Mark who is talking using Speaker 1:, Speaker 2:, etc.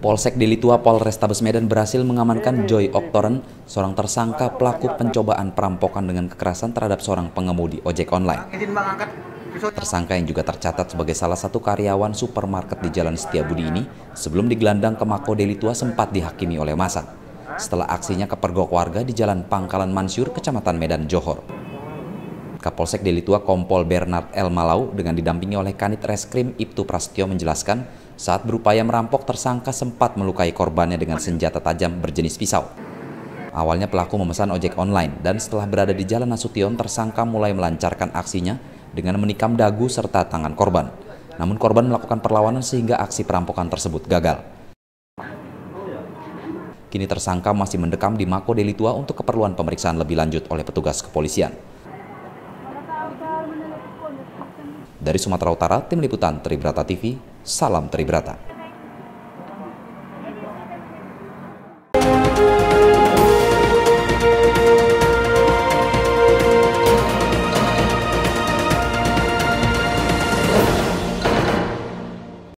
Speaker 1: Polsek Delitua Polrestabes Medan berhasil mengamankan Joy Oktoren, seorang tersangka pelaku pencobaan perampokan dengan kekerasan terhadap seorang pengemudi ojek online. Tersangka yang juga tercatat sebagai salah satu karyawan supermarket di Jalan Setiabudi ini sebelum digelandang ke Mako Delitua sempat dihakimi oleh masa. Setelah aksinya kepergok warga di Jalan Pangkalan Mansyur, Kecamatan Medan Johor. Kapolsek Delitua Kompol Bernard El Malau dengan didampingi oleh Kanit Reskrim Ibtu Prastio menjelaskan saat berupaya merampok, tersangka sempat melukai korbannya dengan senjata tajam berjenis pisau. Awalnya pelaku memesan ojek online dan setelah berada di Jalan Nasution, tersangka mulai melancarkan aksinya dengan menikam dagu serta tangan korban. Namun korban melakukan perlawanan sehingga aksi perampokan tersebut gagal. Kini tersangka masih mendekam di Mako Delitua untuk keperluan pemeriksaan lebih lanjut oleh petugas kepolisian. Dari Sumatera Utara, Tim Liputan Tribrata TV, Salam Tribrata.